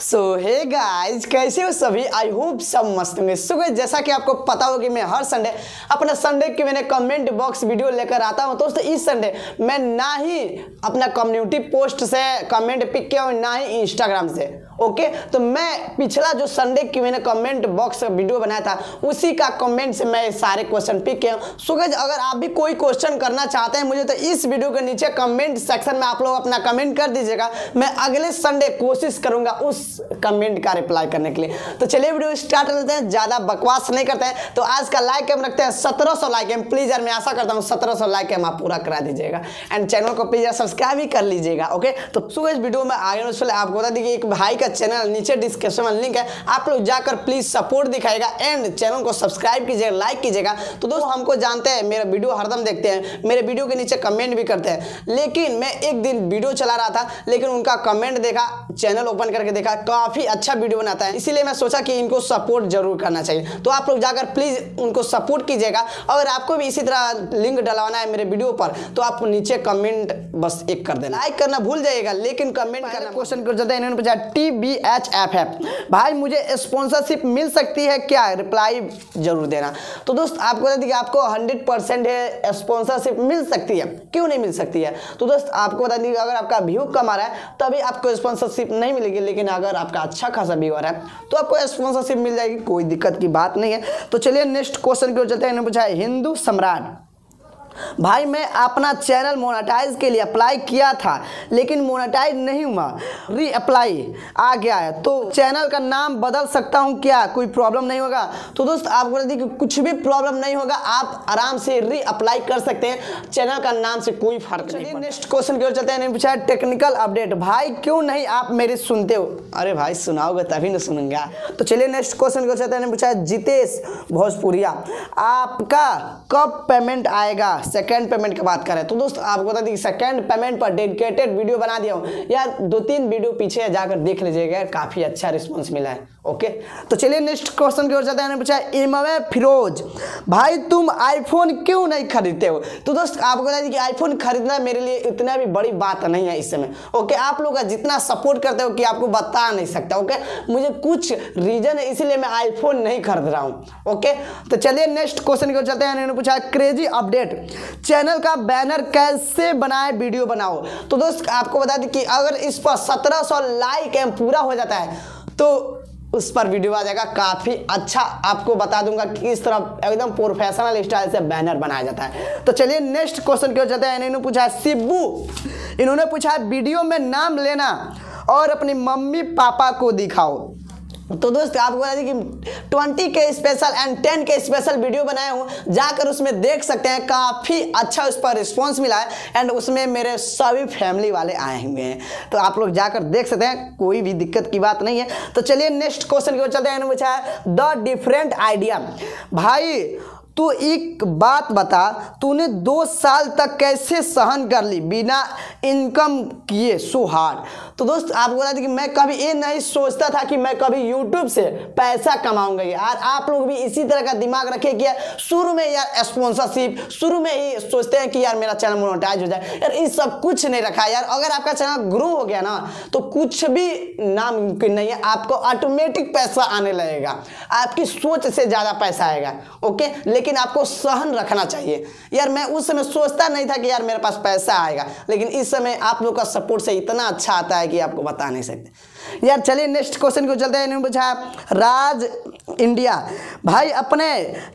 सो hey guys कैसे हो सभी? आई होप सब मस्त होंगे। सो guys, जैसा कि आपको पता हो कि मैं हर संडे अपना संडे के मैंने कमेंट बॉक्स वीडियो लेकर आता हूँ। दोस्तों इस संडे मैं ना ही अपना कम्युनिटी पोस्ट से कमेंट पिक किया हूँ ना ही इंस्टाग्राम से। ओके तो मैं पिछला जो संडे की मैंने कमेंट बॉक्स वीडियो बनाया था उसी का कमेंट से मैं सारे क्वेश्चन पिक किया हूँ। सो guys, अगर आप भी कोई क्वेश्चन करना चाहते हैं मुझे तो इस वीडियो के नीचे कमेंट सेक्शन में आप लोग अपना कमेंट कर दीजिएगा। मैं अगले संडे कोशिश करूँगा उस कमेंट का रिप्लाई करने के लिए। तो चलिए वीडियो स्टार्ट करते हैं, ज़्यादा बकवास नहीं करते हैं। तो आज का लाइक हम रखते हैं सत्रह सौ लाइक प्लीज़ यार, मैं आशा करता हूँ सत्रह सौ लाइक हम आप पूरा करा दीजिएगा। एंड चैनल को प्लीज़ यार सब्सक्राइब भी कर लीजिएगा ओके तो सुबह इस वीडियो में आगे आपको बता दीजिए एक भाई का चैनल नीचे डिस्क्रिप्शन में लिंक है। आप लोग जाकर प्लीज़ सपोर्ट दिखाएगा एंड चैनल को सब्सक्राइब कीजिएगा लाइक कीजिएगा। तो दोस्तों, हमको जानते हैं, मेरा वीडियो हरदम देखते हैं। मेरे वीडियो के नीचे कमेंट भी करते हैं। लेकिन मैं एक दिन वीडियो चला रहा था, लेकिन उनका कमेंट देखा चैनल ओपन करके देखा काफ़ी अच्छा वीडियो बनाता है। इसीलिए मैं सोचा कि इनको सपोर्ट ज़रूर करना चाहिए। तो आप लोग जाकर प्लीज़ उनको सपोर्ट कीजिएगा। अगर आपको भी इसी तरह लिंक डलवाना है मेरे वीडियो पर तो आप नीचे कमेंट बस एक कर देना। लाइक करना भूल जाइएगा लेकिन कमेंट करना क्वेश्चन कर जाता है इन्होंने पूछा T B H F F भाई मुझे स्पॉन्सरशिप मिल सकती है क्या? रिप्लाई ज़रूर देना। तो दोस्त आपको बता दी कि आपको हंड्रेड परसेंट है स्पॉन्सरशिप मिल सकती है। क्यों नहीं मिल सकती है? तो दोस्त आपको बता दी कि अगर आपका व्यू कम आ रहा है तभी आपको स्पॉन्सरशिप नहीं मिलेगी लेकिन अगर आपका अच्छा खासा व्यवहार है तो आपको स्पॉन्सरशिप मिल जाएगी, कोई दिक्कत की बात नहीं है। तो चलिए नेक्स्ट क्वेश्चन की ओर चलते हैं। इन्होंने पूछा है, हिंदू सम्राट भाई मैं अपना चैनल मोनेटाइज के लिए अप्लाई किया था लेकिन मोनेटाइज नहीं हुआ। री अप्लाई आ गया है तो चैनल का नाम बदल सकता हूँ क्या? कोई प्रॉब्लम नहीं होगा। तो दोस्त आपको बता दी कि कुछ भी प्रॉब्लम नहीं होगा आप आराम से री अप्लाई कर सकते हैं। चैनल का नाम से कोई फ़र्क नहीं नेक्स्ट क्वेश्चन की ओर चलते हैं। पूछा टेक्निकल अपडेट भाई क्यों नहीं आप मेरी सुनते हो? अरे भाई सुनाओगे तभी ना सुनूँगा। तो चलिए नेक्स्ट क्वेश्चन की ओर चलते हैं। पूछा जितेश भोजपुरिया आपका कब पेमेंट आएगा? सेकेंड पेमेंट की बात करें। तो दोस्त, आपको बता दी सेकेंड पेमेंट पर डेडिकेटेड वीडियो बना दिया हूँ। या दो तीन वीडियो पीछे जाकर देख लीजिएगा, काफ़ी अच्छा रिस्पॉन्स मिला है। ओके तो चलिए नेक्स्ट क्वेश्चन की ओर जाते हैं। पूछा इमवे फिरोज, भाई तुम आईफोन क्यों नहीं खरीदते हो? तो दोस्त, आपको बता दी कि आईफोन खरीदना मेरे लिए इतना भी बड़ी बात नहीं है इस समय। ओके आप लोग का जितना सपोर्ट करते हो कि आपको बता नहीं सकता ओके मुझे कुछ रीजन है, इसीलिए मैं आईफोन नहीं खरीद रहा हूँ। ओके तो चलिए नेक्स्ट क्वेश्चन की ओर चलते हैं। पूछा क्रेजी अपडेट चैनल का बैनर कैसे बनाए वीडियो बनाओ? तो दोस्त, आपको बता दें कि अगर इस पर 1700 लाइक एम पूरा हो जाता है तो उस पर वीडियो आ जाएगा। काफ़ी अच्छा आपको बता दूँगा किस तरह एकदम प्रोफेशनल स्टाइल से बैनर बनाया जाता है। तो चलिए नेक्स्ट क्वेश्चन की ओर चलते हैं। इन्होंने पूछा है, सिब्बू, इन्होंने पूछा है, वीडियो में नाम लेना और अपनी मम्मी पापा को दिखाओ। तो दोस्त, आपको बता दें कि 20 के स्पेशल एंड 10 के स्पेशल वीडियो बनाया हूँ। जाकर उसमें देख सकते हैं, काफ़ी अच्छा उस पर रिस्पॉन्स मिला है एंड उसमें मेरे सभी फैमिली वाले आए हुए हैं। तो आप लोग जाकर देख सकते हैं, कोई भी दिक्कत की बात नहीं है। तो चलिए नेक्स्ट क्वेश्चन की ओर चलते हैं। पूछा है, द डिफरेंट आइडिया भाई तो एक बात बता, तूने दो साल तक कैसे सहन कर ली बिना इनकम किए सो हार्ड तो दोस्त, आपको बता दें कि मैं कभी ये नहीं सोचता था कि मैं कभी यूट्यूब से पैसा कमाऊँगा यार आप लोग भी इसी तरह का दिमाग रखे कि यार, शुरू में यार स्पॉन्सरशिप शुरू में ही सोचते हैं कि यार मेरा चैनल मोनोटाइज हो जाए। यार, इस सब कुछ नहीं रखा यार। अगर आपका चैनल ग्रो हो गया ना तो कुछ भी नामुमकिन नहीं है। आपको ऑटोमेटिक पैसा आने लगेगा। आपकी सोच से ज़्यादा पैसा आएगा ओके लेकिन आपको सहन रखना चाहिए। यार, मैं उस समय सोचता नहीं था कि यार, मेरे पास पैसा आएगा। लेकिन इस समय आप लोग का सपोर्ट से इतना अच्छा आता है कि आपको बता नहीं सकते। यार, चलिए नेक्स्ट क्वेश्चन को चलते हैं राज इंडिया भाई, अपने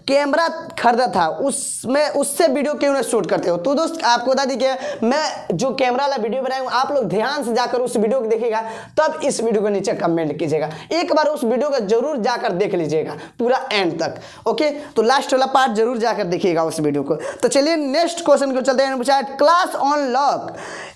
कैमरा खरीदा था। उसमें, उससे वीडियो क्यों नहीं शूट करते हो? तो दोस्त, आपको बता दी कि मैं जो कैमरा वाला वीडियो बनाया हूँ, आप लोग ध्यान से जाकर उस वीडियो को देखिएगा, तब इस वीडियो को नीचे कमेंट कीजिएगा। एक बार उस वीडियो को ज़रूर जाकर देख लीजिएगा, पूरा एंड तक ओके तो लास्ट वाला पार्ट ज़रूर जाकर देखिएगा उस वीडियो को। तो चलिए नेक्स्ट क्वेश्चन को चलते हैं क्लास ऑन लॉक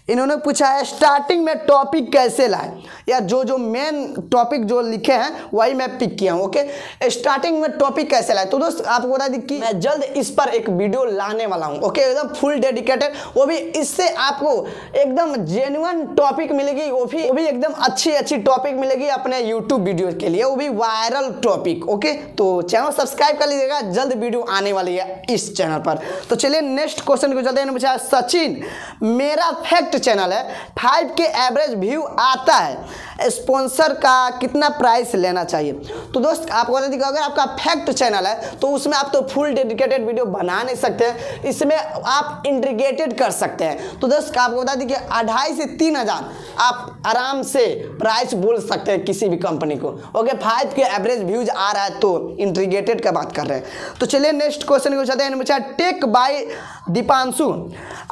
इन्होंने पूछा है स्टार्टिंग में टॉपिक कैसे लाए? या जो जो मेन टॉपिक जो लिखे हैं, वही मैं पिक किया हूँ ओके स्टार्टिंग में टॉपिक कैसे लाए? तो दोस्त, आपको बता दी कि मैं जल्द इस पर एक वीडियो लाने वाला हूँ ओके एकदम फुल डेडिकेटेड वो भी इससे आपको एकदम जेन्युइन टॉपिक मिलेगी, वो भी वो भी एकदम अच्छी अच्छी टॉपिक मिलेगी अपने यूट्यूब वीडियो के लिए, वो भी वायरल टॉपिक ओके तो चैनल सब्सक्राइब कर लीजिएगा, जल्द वीडियो आने वाली है इस चैनल पर। तो चलिए नेक्स्ट क्वेश्चन को चलते पूछा सचिन, मेरा फैक्ट चैनल है। फाइव के एवरेज व्यू आता है। स्पॉन्सर का कितना प्राइस लेना चाहिए? तो दोस्त, आपको बता दें कि अगर आपका फैक्ट चैनल है तो उसमें आप तो फुल डेडिकेटेड वीडियो बना नहीं सकते, इसमें आप इंटीग्रेटेड कर सकते हैं। तो दोस्त, आपको बता दें कि अढ़ाई से तीन हज़ार आप आराम से प्राइस बोल सकते हैं किसी भी कंपनी को। ओके, फाइव के एवरेज व्यूज़ आ रहा है तो इंटीग्रेटेड का बात कर रहे हैं। तो चलिए नेक्स्ट क्वेश्चन को चलते हैं। Tech by Deepanshu.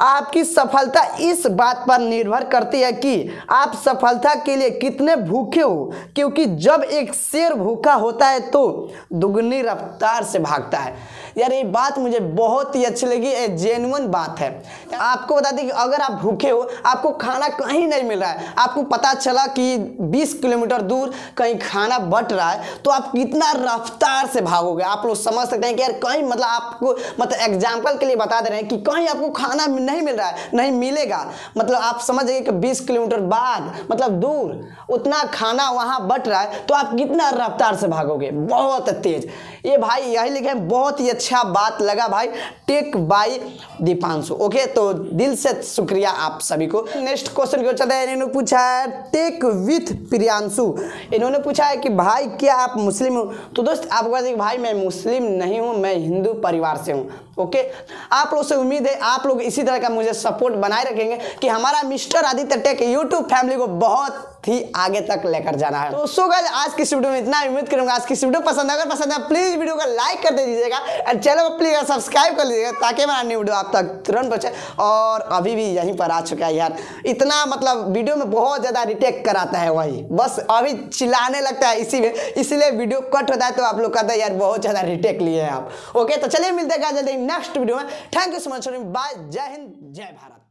आपकी सफलता इस बात पर निर्भर करती है कि आप सफलता के लिए कितने भूखे हो? क्योंकि जब एक शेर भूखा होता है तो दुगनी रफ्तार से भागता है। यार, ये बात मुझे बहुत ही अच्छी लगी, ये जेन्युइन बात है। आपको बता दें कि अगर आप भूखे हो, आपको खाना कहीं नहीं मिल रहा है। आपको पता चला कि 20 किलोमीटर दूर कहीं खाना बट रहा है तो आप कितना रफ्तार से भागोगे। आप लोग समझ सकते हैं कि यार, कहीं मतलब आपको मतलब एग्ज़ाम्पल के लिए बता दे रहे हैं कि कहीं आपको खाना नहीं मिल रहा है, नहीं मिलेगा। मतलब आप समझ जाइए कि 20 किलोमीटर बाद मतलब दूर, उतना खाना वहाँ बट रहा है तो आप कितना रफ्तार से भागोगे। बहुत तेज। ये भाई, यही लिखे बहुत ही अच्छा बात लगा भाई। टेक बाय दीपांशु ओके तो दिल से शुक्रिया आप सभी को। नेक्स्ट क्वेश्चन क्यों चलते हैं। इन्होंने पूछा है टेक विथ प्रियांशु इन्होंने पूछा है कि भाई, क्या आप मुस्लिम हो? तो दोस्त, आपको भाई, मैं मुस्लिम नहीं हूँ, मैं हिंदू परिवार से हूँ। ओके आप लोग से उम्मीद है, आप लोग इसी तरह का मुझे सपोर्ट बनाए रखेंगे कि हमारा mister Aditya tech YouTube family को बहुत ही आगे तक लेकर जाना है। तो सो आज की वीडियो में इतना उम्मीद करूँगा, आज की वीडियो पसंद अगर पसंद है प्लीज़ वीडियो को लाइक कर दे दीजिएगा एंड चैनल को प्लीज़ सब्सक्राइब कर लीजिएगा ताकि हमारा न्यू वीडियो आप तक तुरंत पहुँचे। और अभी भी यहीं पर आ चुका है यार। इतना मतलब वीडियो में बहुत ज़्यादा रिटेक कराता है वही। बस अभी चिल्लाने लगता है इसी में, इसीलिए वीडियो कट होता है तो आप लोग कहते हैं, यार बहुत ज़्यादा रिटेक लिए हैं आप। ओके तो चलिए मिलते हैं जल्दी नेक्स्ट वीडियो में. Thank you so much bye जय हिंद जय भारत